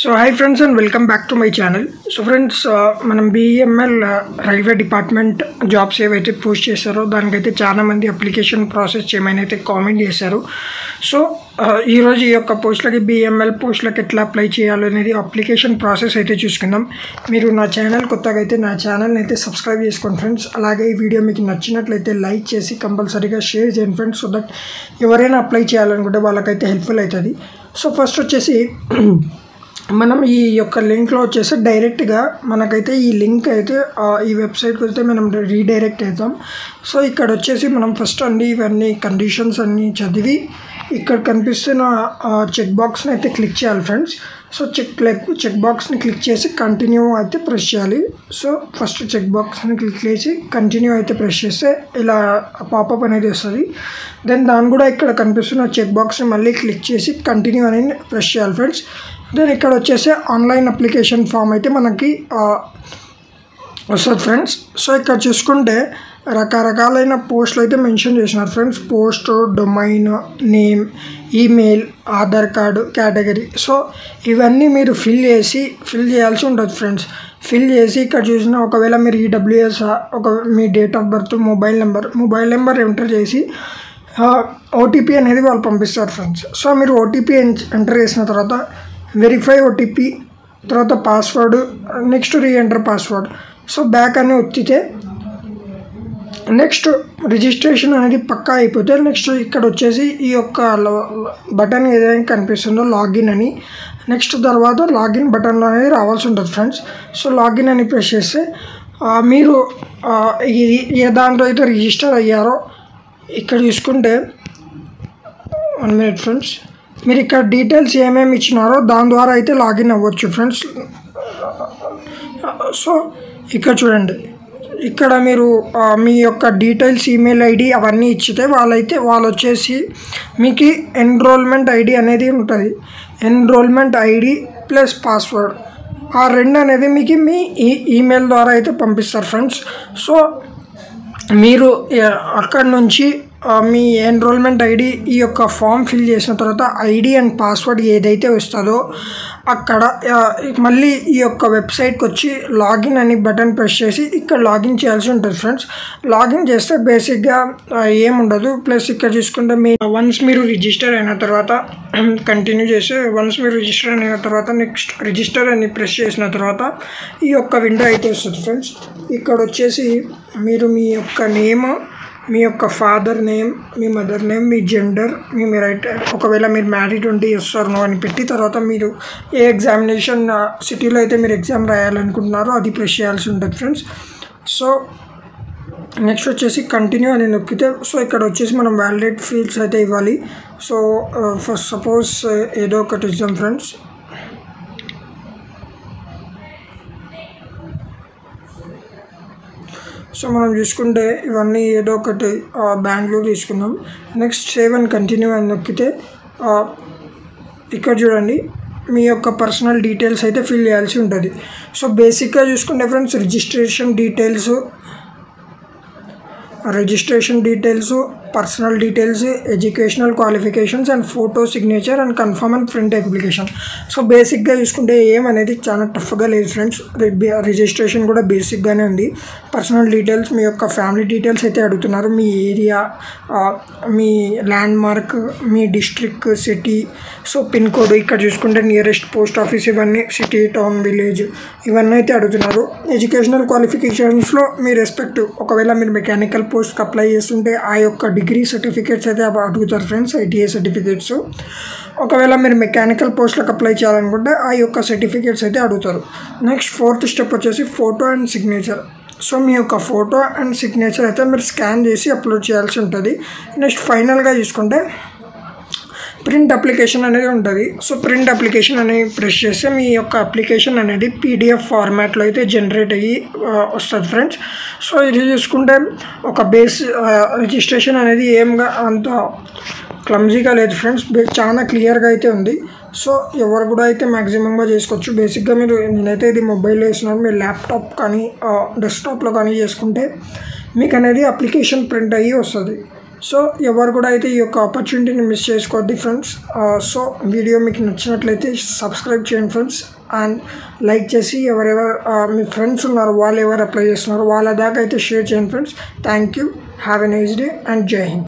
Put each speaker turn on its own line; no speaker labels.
So hi friends and welcome back to my channel so friends మనం BML railway department jobs ఏవైతే post చేశారో దానికైతే చాలా మంది అప్లికేషన్ ప్రాసెస్ చేయమని అయితే కామెంట్ చేశారు. సో uh, ఈరోజు ఈ యొక్క పోస్టులకి బిఎంఎల్ పోస్టులకు ఎట్లా అప్లై చేయాలో అనేది అప్లికేషన్ ప్రాసెస్ అయితే చూసుకుందాం. మీరు నా ఛానల్ కొత్తగా అయితే నా ఛానల్ని అయితే సబ్స్క్రైబ్ చేసుకోండి ఫ్రెండ్స్ అలాగే ఈ వీడియో మీకు నచ్చినట్లయితే లైక్ చేసి కంపల్సరీగా షేర్ చేయండి ఫ్రెండ్స్ సో దట్ ఎవరైనా అప్లై చేయాలనుకుంటే వాళ్ళకైతే హెల్ప్ఫుల్ అవుతుంది. సో ఫస్ట్ వచ్చేసి మనం ఈ యొక్క లింక్లో వచ్చేసి డైరెక్ట్గా మనకైతే ఈ లింక్ అయితే ఈ వెబ్సైట్కి వెళ్తే మనం రీడైరెక్ట్ అవుతాం. సో ఇక్కడ వచ్చేసి మనం ఫస్ట్ అండి ఇవన్నీ కండిషన్స్ అన్నీ చదివి ఇక్కడ కనిపిస్తున్న చెక్ బాక్స్ని అయితే క్లిక్ చేయాలి ఫ్రెండ్స్ సో చెక్ చెక్ బాక్స్ని క్లిక్ చేసి కంటిన్యూ అయితే ప్రెస్ చేయాలి. సో ఫస్ట్ చెక్ బాక్స్ని క్లిక్ చేసి కంటిన్యూ అయితే ప్రెస్ చేస్తే ఇలా పాపప్ అనేది వస్తుంది. దెన్ దాన్ని కూడా ఇక్కడ కనిపిస్తున్న చెక్ బాక్స్ని మళ్ళీ క్లిక్ చేసి కంటిన్యూ అనేది ప్రెస్ చేయాలి ఫ్రెండ్స్ దెన్ ఇక్కడ వచ్చేసి ఆన్లైన్ అప్లికేషన్ ఫామ్ అయితే మనకి వస్తుంది ఫ్రెండ్స్ సో ఇక్కడ చూసుకుంటే రకరకాలైన పోస్టులు అయితే మెన్షన్ చేసినారు. Friends post domain name email Aadhaar card category. So ఇవన్నీ మీరు ఫిల్ చేసి ఫిల్ చేయాల్సి ఉంటుంది ఫ్రెండ్స్. ఫిల్ చేసి ఇక్కడ చూసిన ఒకవేళ మీరు ఈడబ్ల్యూఎస్ ఒక మీ date of birth mobile number mobile number enter చేసి ఓటీపీ అనేది వాళ్ళు పంపిస్తారు ఫ్రెండ్స్. సో మీరు ఓటీపీ ఎంటర్ చేసిన తర్వాత వెరిఫై ఓటీపీ తర్వాత password next re-enter password. So back అని ఒత్తితే నెక్స్ట్ రిజిస్ట్రేషన్ అనేది పక్కా అయిపోతే నెక్స్ట్ ఇక్కడ వచ్చేసి ఈ యొక్క బటన్ ఏదైనా కనిపిస్తుందో లాగిన్ అని. నెక్స్ట్ తర్వాత లాగిన్ బటన్ అనేది రావాల్సి ఉంటుంది ఫ్రెండ్స్ సో లాగిన్ అని ప్రెస్ చేస్తే మీరు ఇది ఏ దాంట్లో అయితే రిజిస్టర్ అయ్యారో ఇక్కడ చూసుకుంటే వన్ మినిట్ ఫ్రెండ్స్ మీరు ఇక్కడ డీటెయిల్స్ ఏమేమి ఇచ్చినారో దాని ద్వారా అయితే లాగిన్ అవ్వచ్చు ఫ్రెండ్స్ సో ఇక్కడ చూడండి. ఇక్కడ మీరు మీ యొక్క డీటెయిల్స్ ఈమెయిల్ ఐడి అవన్నీ ఇచ్చితే వాళ్ళైతే వాళ్ళు వచ్చేసి మీకు ఎన్రోల్మెంట్ ఐడి అనేది ఉంటుంది. ఎన్రోల్మెంట్ ఐడి ప్లస్ పాస్వర్డ్ ఆ రెండు అనేది మీకు మీ ఈ ఈమెయిల్ ద్వారా అయితే పంపిస్తారు ఫ్రెండ్స్ సో మీరు అక్కడ నుంచి మీ ఎన్రోల్మెంట్ ఐడి ఈ యొక్క ఫామ్ ఫిల్ చేసిన తర్వాత ఐడి అండ్ పాస్వర్డ్ ఏదైతే వస్తుందో అక్కడ మళ్ళీ ఈ యొక్క వెబ్సైట్కి వచ్చి లాగిన్ అని బటన్ ప్రెస్ చేసి ఇక్కడ లాగిన్ చేయాల్సి ఉంటుంది ఫ్రెండ్స్ లాగిన్ చేస్తే బేసిక్గా ఏముండదు. ప్లస్ ఇక్కడ చూసుకుంటే మీ వన్స్ మీరు రిజిస్టర్ అయిన తర్వాత కంటిన్యూ చేసి వన్స్ మీరు రిజిస్టర్ అయిన తర్వాత నెక్స్ట్ రిజిస్టర్ అని ప్రెస్ చేసిన తర్వాత ఈ యొక్క విండో అయితే వస్తుంది ఫ్రెండ్స్ ఇక్కడ వచ్చేసి మీరు మీ యొక్క నేమ్ మీ యొక్క ఫాదర్ నేమ్ మీ మదర్ నేమ్ మీ జెండర్ మీ రైట్ ఒకవేళ మీరు మ్యారీడ్ ఉంటే ఇస్తారు నో అని పెట్టి తర్వాత మీరు ఏ ఎగ్జామినేషన్ సిటీలో అయితే మీరు ఎగ్జామ్ రాయాలనుకుంటున్నారో అది ప్రెస్ చేయాల్సి ఉంటుంది ఫ్రెండ్స్ సో నెక్స్ట్ వచ్చేసి కంటిన్యూ అని నొక్కితే సో ఇక్కడ వచ్చేసి మనం వ్యాలిడేట్ ఫీల్డ్స్ అయితే ఇవ్వాలి. సో ఫస్ట్ సపోజ్ ఏదో ఒకటి ఇద్దాం ఫ్రెండ్స్ సో మనం చూసుకుంటే ఇవన్నీ ఏదో ఒకటి ఆ, తీసుకున్నాం నెక్స్ట్ సేవ్ అండ్ కంటిన్యూ అని నొక్కితే ఇక్కడ చూడండి మీ యొక్క పర్సనల్ డీటెయిల్స్ అయితే ఫిల్ చేయాల్సి ఉంటుంది. సో బేసిక్గా చూసుకుంటే friends registration details registration details personal details educational qualifications and photo signature and confirm and print application so బేసిక్గా చూసుకుంటే ఏం అనేది చాలా టఫ్గా లేదు ఫ్రెండ్స్ రిజిస్ట్రేషన్ కూడా బేసిక్గానే ఉంది. పర్సనల్ డీటెయిల్స్ మీ యొక్క ఫ్యామిలీ డీటెయిల్స్ అయితే అడుగుతున్నారు. మీ ఏరియా మీ ల్యాండ్ మార్క్ మీ district city so pin code ఇక్కడ చూసుకుంటే నియరెస్ట్ పోస్ట్ ఆఫీస్ ఇవన్నీ సిటీ టౌన్ విలేజ్ ఇవన్నీ అయితే అడుగుతున్నారు. ఎడ్యుకేషనల్ క్వాలిఫికేషన్స్లో మీ రెస్పెక్ట్ ఒకవేళ మీరు మెకానికల్ పోస్ట్కి అప్లై చేస్తుంటే ఆ యొక్క డిగ్రీ సర్టిఫికేట్స్ అయితే అవి అడుగుతారు ఫ్రెండ్స్ ఐటీఐ సర్టిఫికేట్స్. ఒకవేళ మీరు మెకానికల్ పోస్ట్లకు అప్లై చేయాలనుకుంటే ఆ యొక్క సర్టిఫికేట్స్ అయితే అడుగుతారు. నెక్స్ట్ ఫోర్త్ స్టెప్ వచ్చేసి ఫోటో అండ్ సిగ్నేచర్. సో మీ యొక్క ఫోటో అండ్ సిగ్నేచర్ అయితే మీరు స్కాన్ చేసి అప్లోడ్ చేయాల్సి ఉంటుంది. నెక్స్ట్ ఫైనల్గా చూసుకుంటే ప్రింట్ అప్లికేషన్ అనేది ఉంటుంది. సో ప్రింట్ అప్లికేషన్ అనేది ప్రెస్ చేస్తే మీ యొక్క అప్లికేషన్ అనేది పీడిఎఫ్ ఫార్మాట్లో అయితే జనరేట్ అయ్యి వస్తుంది ఫ్రెండ్స్. సో ఇది చూసుకుంటే ఒక బేస్ రిజిస్ట్రేషన్ అనేది ఏంగా అంత క్లమ్జీగా లేదు ఫ్రెండ్స్. చాలా క్లియర్గా అయితే ఉంది. సో ఎవరు కూడా అయితే మ్యాక్సిమంగా చేసుకోవచ్చు. బేసిక్గా మీరు నేనైతే ఇది మొబైల్ వేసినాను మీరు ల్యాప్టాప్ కానీ డెస్క్టాప్లో కానీ చేసుకుంటే మీకు అనేది అప్లికేషన్ ప్రింట్ అయ్యి వస్తుంది. సో ఎవరు కూడా అయితే ఈ యొక్క ఆపర్చునిటీని మిస్ చేసుకోవద్దు ఫ్రెండ్స్ సో వీడియో మీకు నచ్చినట్లయితే సబ్స్క్రైబ్ చేయండి ఫ్రెండ్స్ అండ్ లైక్ చేసి ఎవరెవరు uh, మీ ఫ్రెండ్స్ ఉన్నారు వాళ్ళు ఎవరు అప్లై చేస్తున్నారు వాళ్ళ దాకా అయితే షేర్ చేయండి friends thank you have a nice day and జై హింద్